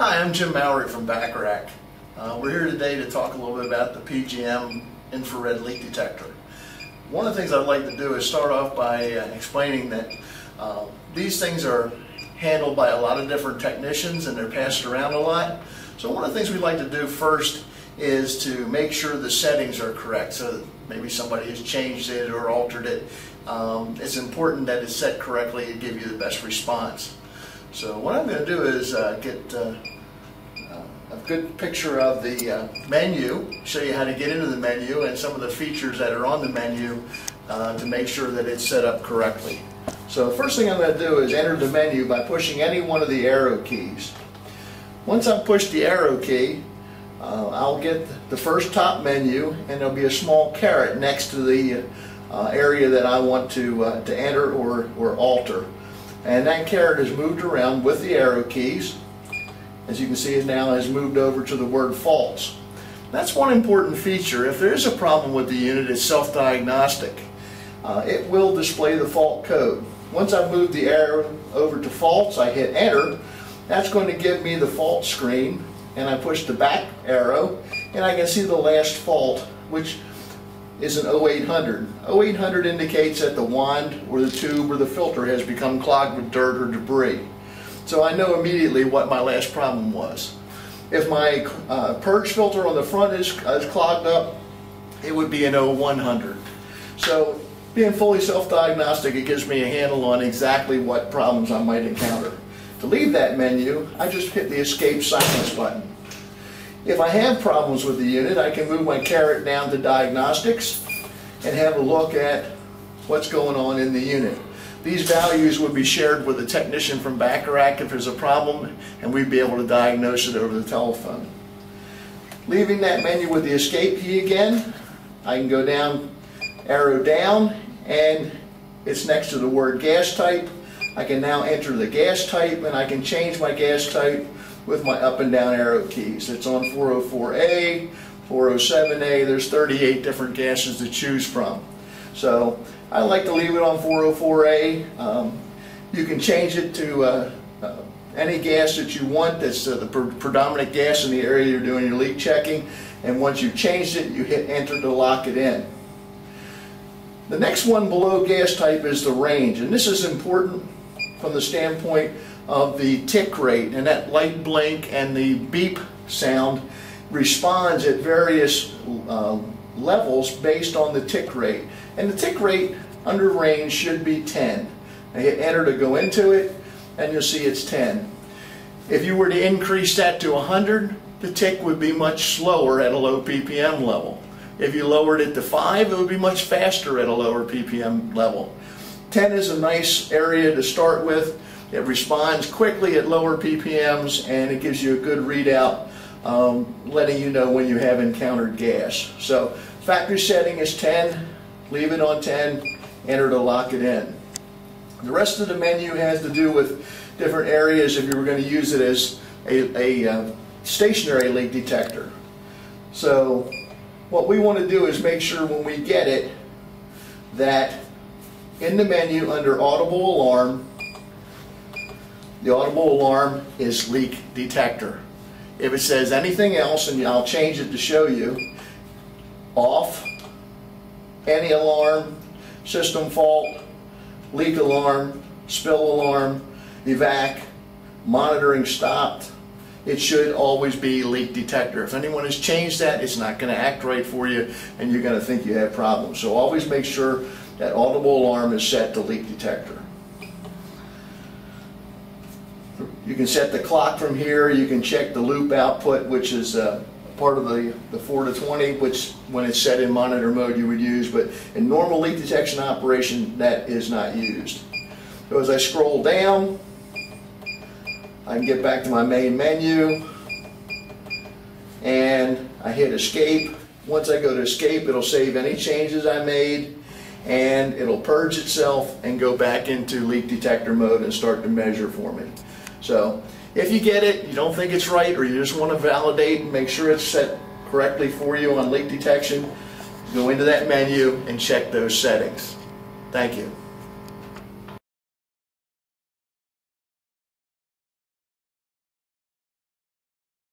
Hi, I'm Jim Mowry from Bacharach. Uh, we're here today to talk a little bit about the PGM infrared leak detector. One of the things I'd like to do is start off by uh, explaining that uh, these things are handled by a lot of different technicians and they're passed around a lot. So one of the things we'd like to do first is to make sure the settings are correct. So maybe somebody has changed it or altered it. Um, it's important that it's set correctly to give you the best response. So what I'm going to do is uh, get uh, uh, a good picture of the uh, menu, show you how to get into the menu and some of the features that are on the menu uh, to make sure that it's set up correctly. So the first thing I'm going to do is enter the menu by pushing any one of the arrow keys. Once I've pushed the arrow key, uh, I'll get the first top menu and there'll be a small caret next to the area that I want to, to enter or, or alter. And that caret is moved around with the arrow keys. As you can see, it now has moved over to the word faults. That's one important feature. If there is a problem with the unit, it's self-diagnostic. Uh, it will display the fault code. Once I've moved the arrow over to faults, I hit enter. That's going to give me the fault screen, and I push the back arrow, and I can see the last fault, which is an 0800. 0800 indicates that the wand or the tube or the filter has become clogged with dirt or debris. So I know immediately what my last problem was. If my uh, purge filter on the front is, is clogged up, it would be an 0100. So being fully self-diagnostic, it gives me a handle on exactly what problems I might encounter. To leave that menu, I just hit the escape silence button. If I have problems with the unit, I can move my caret down to diagnostics and have a look at what's going on in the unit. These values would be shared with a technician from Bacharach if there's a problem, and we'd be able to diagnose it over the telephone. Leaving that menu with the escape key again, I can go down, arrow down, and it's next to the word gas type. I can now enter the gas type, and I can change my gas type with my up and down arrow keys. It's on 404A, 407A, there's 38 different gases to choose from. So I like to leave it on 404A. Um, you can change it to uh, uh, any gas that you want that's uh, the pre predominant gas in the area you're doing your leak checking. And once you've changed it, you hit enter to lock it in. The next one below gas type is the range. And this is important from the standpoint of the tick rate and that light blink and the beep sound responds at various uh, levels based on the tick rate. And the tick rate under range should be 10. I hit enter to go into it and you'll see it's 10. If you were to increase that to 100, the tick would be much slower at a low ppm level. If you lowered it to 5, it would be much faster at a lower ppm level. 10 is a nice area to start with. It responds quickly at lower ppms and it gives you a good readout um, letting you know when you have encountered gas. So factory setting is 10, leave it on 10, enter to lock it in. The rest of the menu has to do with different areas if you were going to use it as a, a uh, stationary leak detector. So what we want to do is make sure when we get it that in the menu under audible alarm the audible alarm is leak detector. If it says anything else, and I'll change it to show you, off, any alarm, system fault, leak alarm, spill alarm, evac, monitoring stopped, it should always be leak detector. If anyone has changed that, it's not going to act right for you and you're going to think you have problems. So always make sure that audible alarm is set to leak detector. You can set the clock from here. You can check the loop output, which is uh, part of the, the 4 to 20, which when it's set in monitor mode you would use, but in normal leak detection operation, that is not used. So as I scroll down, I can get back to my main menu, and I hit escape. Once I go to escape, it'll save any changes I made, and it'll purge itself and go back into leak detector mode and start to measure for me. So if you get it, you don't think it's right, or you just want to validate and make sure it's set correctly for you on leak detection, go into that menu and check those settings. Thank you.